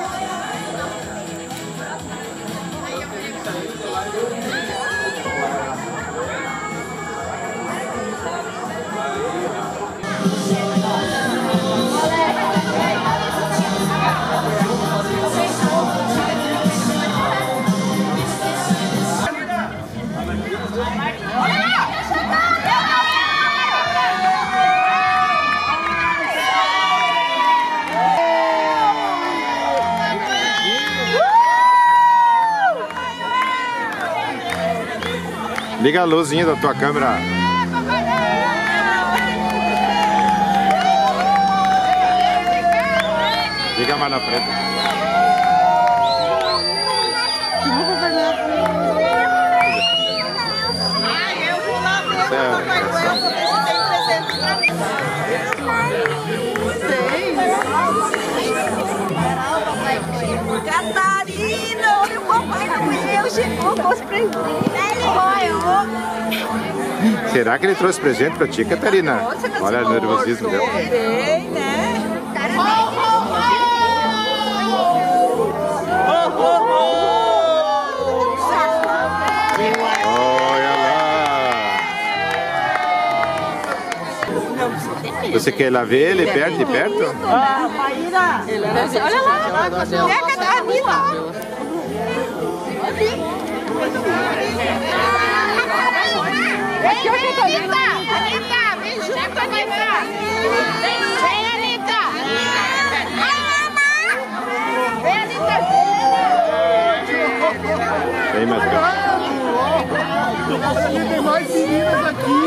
Fire! Liga a luzinha da tua câmera. Liga mais na frente. Catarina, Será que ele trouxe presente pra ti, Catarina? Olha o nervosismo dela. Bem, né? Olha lá. Você quer ir lá ver ele perto de perto? Ah, Maíra. Olha lá. É a. Aqui, ó, Catarina. Anitta, vem junto, Anitta. Vem, Anitta. Vem, Anitta. Vem mais perto. Tem mais meninas aqui.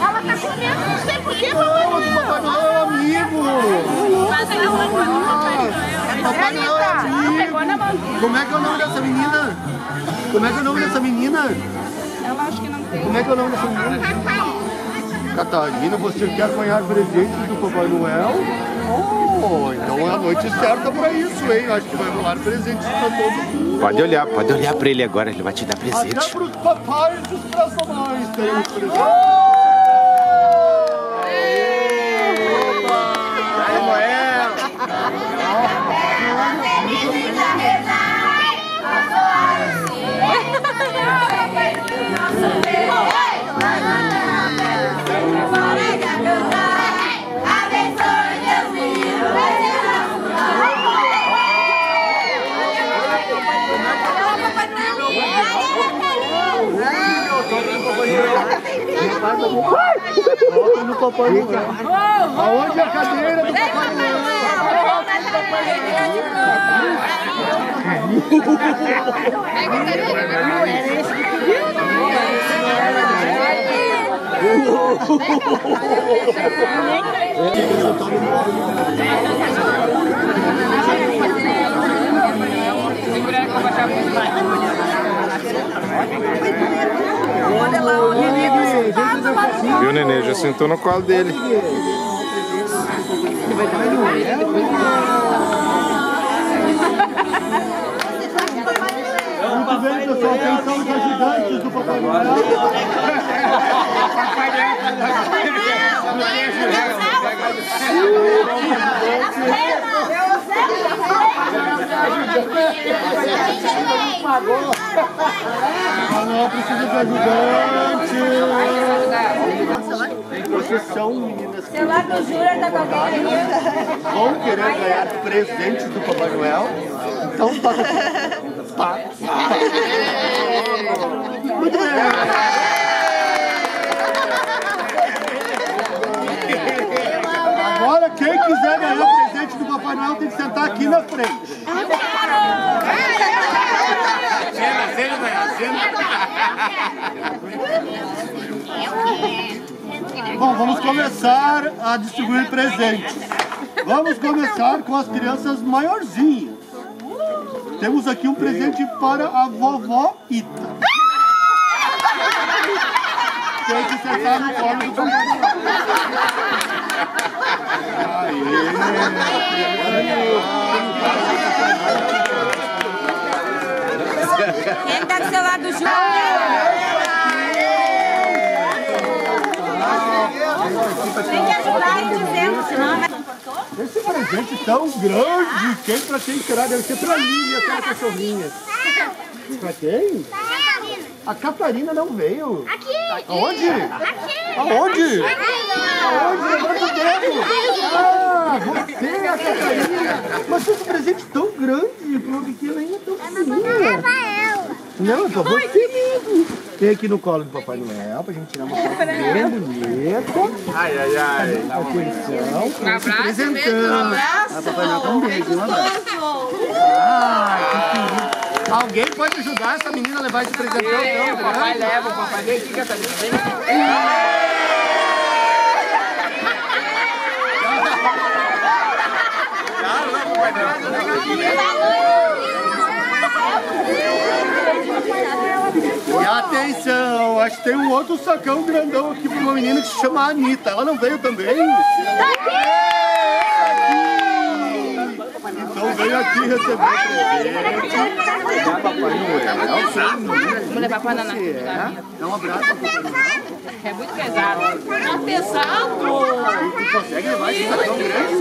Ela tá comendo, não sei porquê, mamãe. Papai Noel é amigo. Mas ela Papai Noel é amigo. Como é que é o nome dessa menina? Como é que é o nome dessa menina? Ela acho que não tem. Como é que é o nome dessa menina? Catarina, você quer ganhar presentes do Papai Noel? Oh, então é a noite certa pra isso, hein? Acho que vai rolar presentes pra todo mundo. Pode olhar, pode olhar pra ele agora, ele vai te dar Até presente. pros papais e pras mamães tem um presente. Volta no Papai Noel. Aonde é a cadeira do Papai Noel? Viu, nenê? Já sentou no colo dele. Muito bem, pessoal. Quem são os ajudantes do Papai Noel? Papai Noel precisa de ajudante. Vocês são meninas que tá vão querer ganhar presentes do Papai Noel. Então tá. Tá. Muito bem. Agora, quem quiser ganhar presente do Papai Noel tem que sentar aqui na frente. Bom, vamos começar a distribuir presentes. Vamos começar com as crianças maiorzinhas. Temos aqui um presente para a vovó Ita. Tem que sentar no colo do Noel. Quem tá do celular do Júlia? Tem que ajudar ele dizendo, senão vai... presente tão grande. Quem pra quem será? Deve ser pra Lília, aquela cachorrinha. Pra quem? A Catarina não veio. Aqui. Aonde? Aqui. Aonde? Aonde? Levanta o dedo. Ah, você, a Catarina. Mas um presente tão grande pra uma pequena tão pequenininha. Não, pra você mesmo. Vem aqui no colo do Papai Noel pra gente tirar uma foto bem bonita. Ai, ai, ai. Atenção. Um abraço apresentando. Ah, Papai Noel, dá um beijo, um abraço. Ai, que querido. Alguém pode ajudar essa menina a levar esse presentão? Não, papai leva, o papai vem aqui, Catarina. Vem E atenção, acho que tem um outro sacão grandão aqui pra uma menina que se chama Anitta. Ela não veio também? Aqui! Então veio aqui receber presente. Papai Noel. Vamos levar pra Naná. Dá um abraço pro Papai Noel. É muito pesado. É pesado. Tu consegue levar esse sacão grande?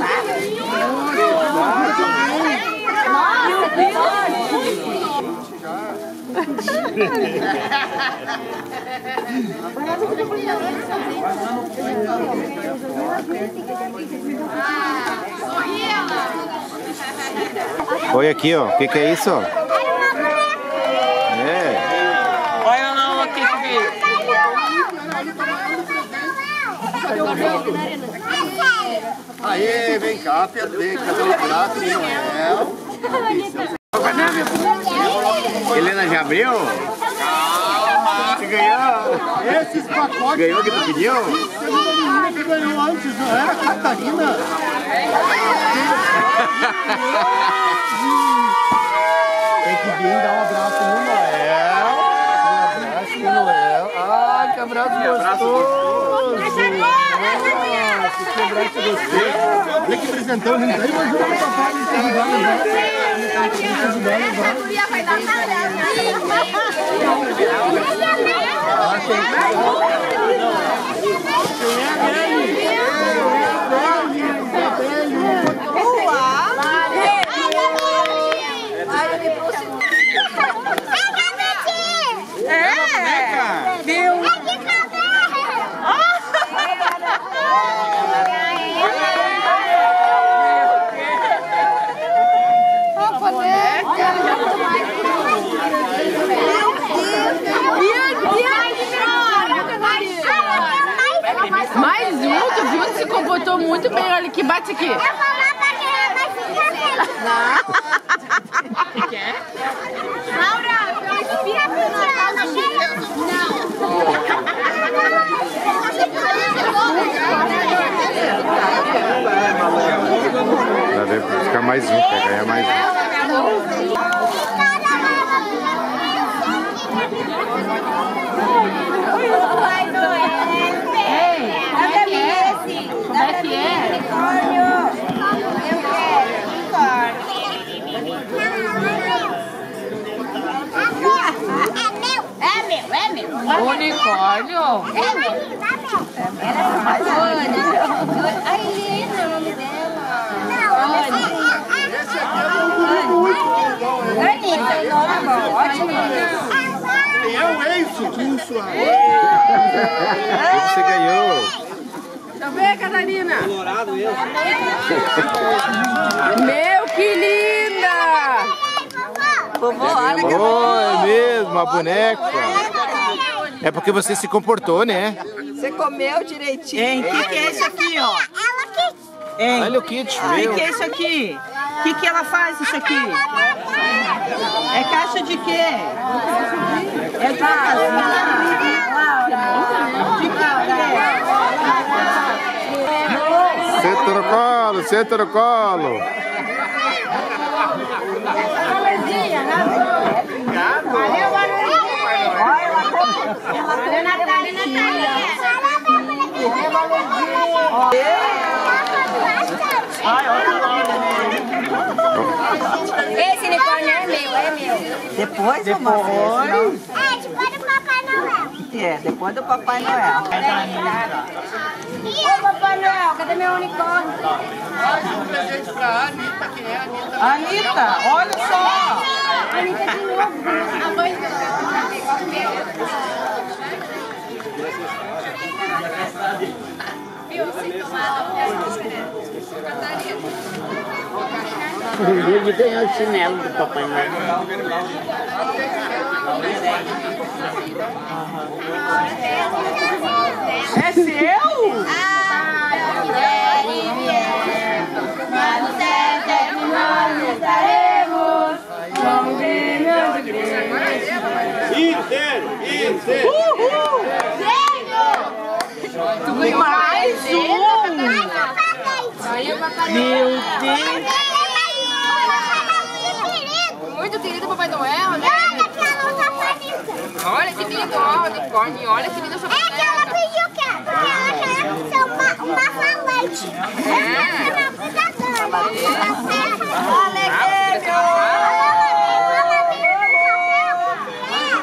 Olha aqui, ó. O que, que é isso? É. Olha não, aqui que veio. Aê, vem cá, perder, cadê o prato? Helena já abriu? Você ganhou? Esses pacotes... Ganhou o que tu pediu? Teve uma menina que ganhou antes, não era? A Catarina? Tem que vir dar um abraço no Noel. Um abraço no Noel. Ah, que abraço gostoso. Olha que presentão, gente. Aí vai junto com o papai, me ajudar a levar. Me ajudar a levar. guria vai dar Ah, tem que É. Viu? Mais um, tu viu que se comportou muito bem. Olha que bate aqui. Quer? Laura, pelo espírito do Natal tá chegando. Vai ver, ficar mais um, quer ganhar mais um. Papai Noel. Dá pra mim esse. Dá pra mim unicórnio. Eu quero unicórnio. É meu, é meu. Unicórnio? É meu. Era mais Ana. A Helena é o nome dela. Esse é um muito legal. Anitta. Bom, ótimo. Eu, Enzo, Pulso. O que você ganhou? Deixa eu ver, Catarina. Meu, que linda! Vovô, olha que Oh, é mesmo, a boneca. É porque você se comportou, né? Você comeu direitinho. Hein, o que, que é isso aqui, ó? Hein, Olha o kit, o que, meu. que é isso aqui? O que, que ela faz isso aqui? É caixa de quê? É de uma casinha? Senta no colo, senta no colo. Esse unicórnio é meu, é meu. Depois, mamãe? É, tipo do Papai Noel. É, depois do Papai Noel. Ô, Papai Noel, cadê meu unicórnio? Um presente pra Anitta, quem é a Anitta? Anitta, olha só. Anitta de novo. A mãe Ele ganhou o chinelo do Papai Noel. É seu? Uhul! Mais um. Meu Deus. Muito querido Papai Noel, né? Olha que lindo, ó, o unicórnio. Olha que lindo essa boneca.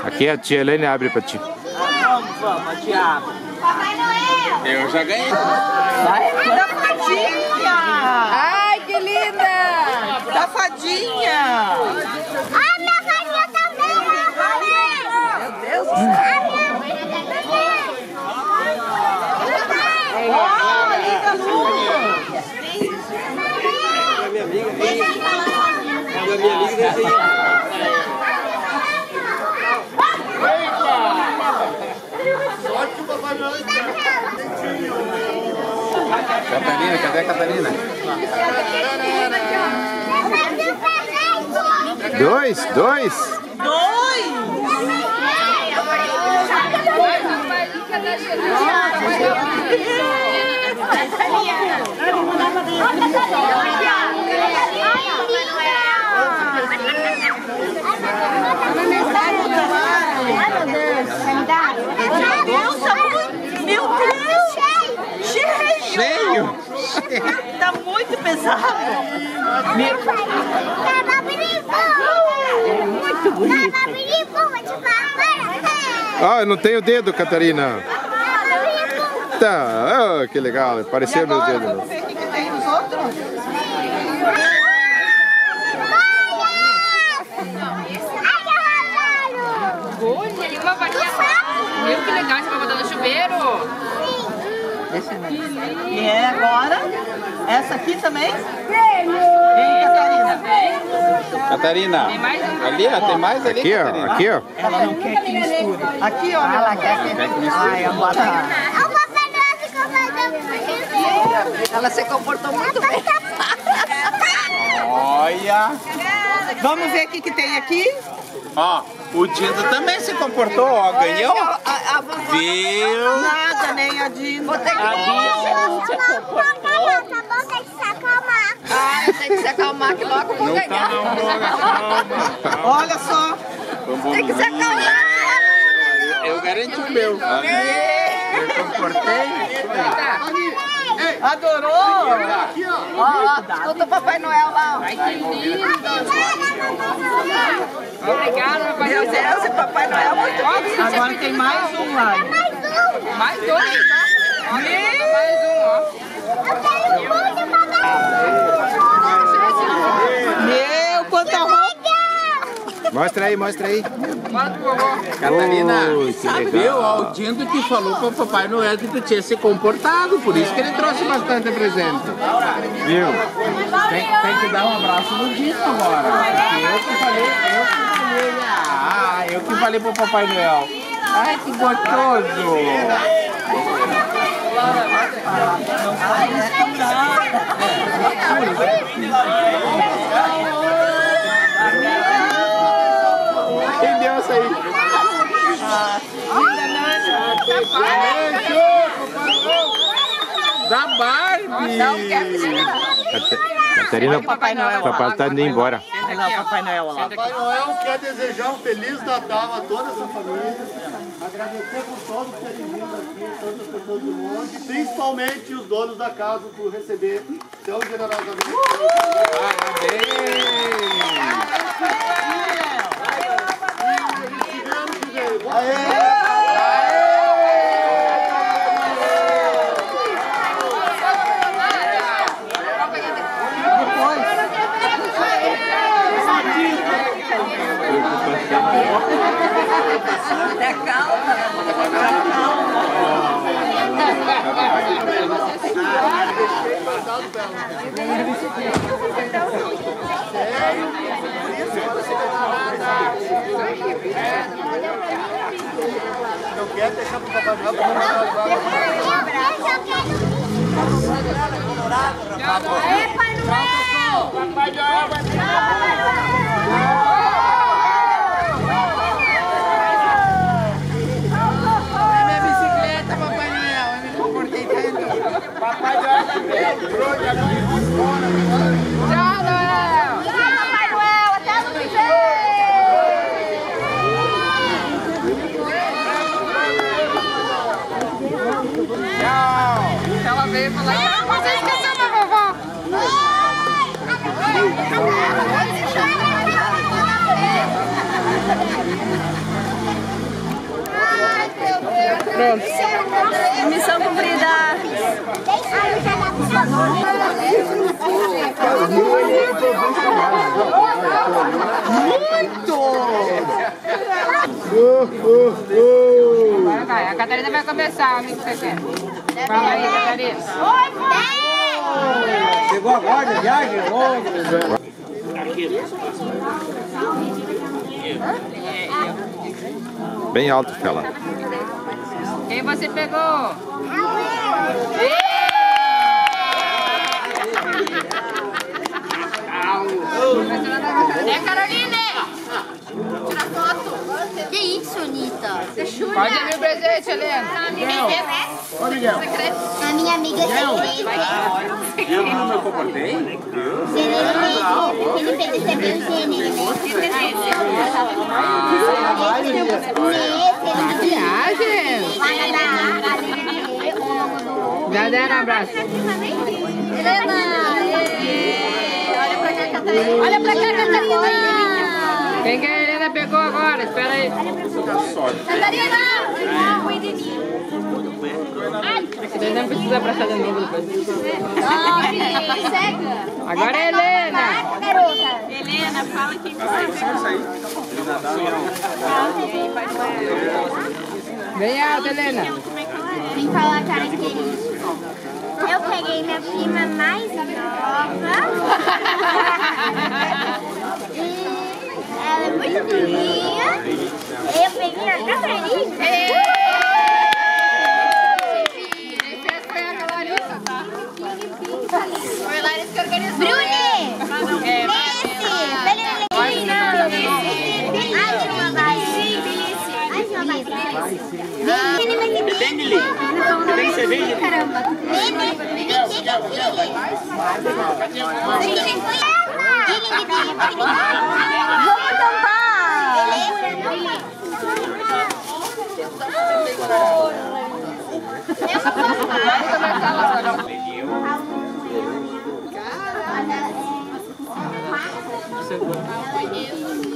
Aqui a tia Helene abre pra ti. Vamos, vamos, diabo. Papai Noel! Eu já ganhei. Da fadinha. Ai, que linda! Da fadinha. Ah, minha farinha também! Meu Deus do A minha farinha também! Ó, liga a luz. Catarina, cadê a Catarina? Dois, dois. Dois. Meu Tá muito pesado. Muito bonito! Ah, eu não tenho dedo, Catarina. Tá, ah, que legal. Pareceu meu dedo. vamos ver o que, que tem nos outros. Olha, uma varinha. Meu, que legal, você vai botar no chuveiro. E é agora, essa aqui também. Vem, Catarina. Catarina, Tem mais ali, ó, tem mais ali, Aqui, ó, Catarina. aqui, ó. Ela não quer que misture. Aqui, ó. Ela quer que Ai, a boa Ela se comportou muito bem. Olha! Vamos ver o que, que tem aqui. Ó, o Dindo também se comportou, ó, ganhou. A, a vovó Viu? Nada, nem a Dina. Ah, tenho que se acalmar que logo eu vou ganhar. calma, calma. Olha só. Tem que se acalmar. Eu garanti o meu. Eu comportei. Adorou? Ó, ó, escuta o Papai Noel lá. Ai, que lindo. Obrigada, Papai Meu Noel. Deus, esse Papai Noel é muito. Agora tem mais um lá. Mais dois. Olha, mais um, ó. Meu, quanta roupa. Mostra aí, mostra aí. Catarina, legal. viu? Ó, o Dindo que falou pro Papai Noel que tu tinha se comportado, por isso que ele trouxe bastante presente. Viu? Tem, tem que dar um abraço no Dindo agora. Eu que falei, eu que falei, ah, eu que falei pro Papai Noel. Ai, que gostoso! Quem deu essa aí? Da Barbie! Cata- Catarina, Papai Noel. papai tá indo embora. Não, Papai Noel lá. Papai Noel quer desejar um Feliz Natal a toda essa família. Agradecer por todos terem vindo aqui, todas as pessoas do principalmente os donos da casa por receber tão generosamente. Até calma. Não quero deixar pro papai não, porque não vai Colorado, rapaz. Aê, Pai Noel! Papai Noel vai Tchau, Noel. Tchau, Papai Noel! Até ano que vem! Ela veio falar, ah, você esqueceu da vovó. Pronto. Missão cumprida. Agora vai. A Catarina vai começar, amigo que você quer. Fala aí, Catarina. Chegou agora, de viagem? Bem alto fica lá. Quem você pegou? É, Caroline! Tira foto. Que isso, Anitta? Pode o presente, Helena. Ô, Miguel. A minha amiga secreta. Eu não me comportei? Ele fez receber o Viagem. Já deram um abraço. Helena! Olha pra cá, Catarina. Olha pra cá, Catarina! Quem que a Helena pegou agora? Espera aí. Catarina! Você não precisa abraçar de novo depois. Não. Agora é a Helena. Helena, fala que Bem alto, Helena. Vem falar característica. Eu peguei minha prima mais e ela é muito bonita. Eu peguei a Catarina. Quem fez foi a Larissa, tá? Foi a Larissa que organizou. Bruni! É, Felice! Felice! Ai, tem uma vai. Ai, tem uma vai. Vem, Vem, Lili. Tem que ser bem, Lili. Caramba. Vem, vem, vem, chega aqui. Vamos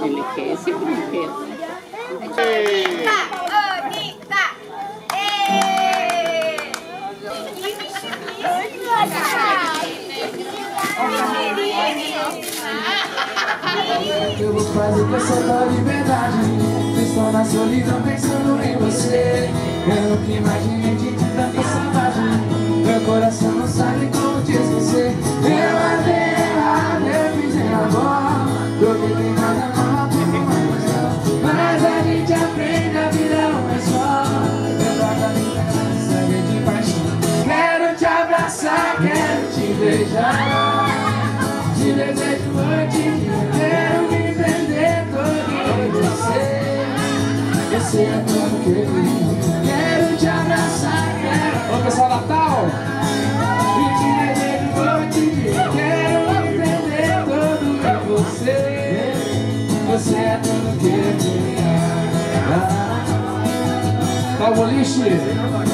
Ele quer esse brinquedo. Eu vou fazer com essa tua liberdade. Estou na solidão pensando em você. Eu nunca imaginei de te tanta saudade Meu coração não sabe como te esquecer. Eu andei errado, eu fiz em amor Do que tem nada mal questão Mas a gente aprende, a vida é só. Eu trago a saber de paixão. Quero te abraçar, quero te beijar Você é tudo que eu queria. Quero te abraçar, quero. Ô pessoal Natal! E te antes de quero me prender todo em você. Você é tudo que eu queria. Tá o boliche?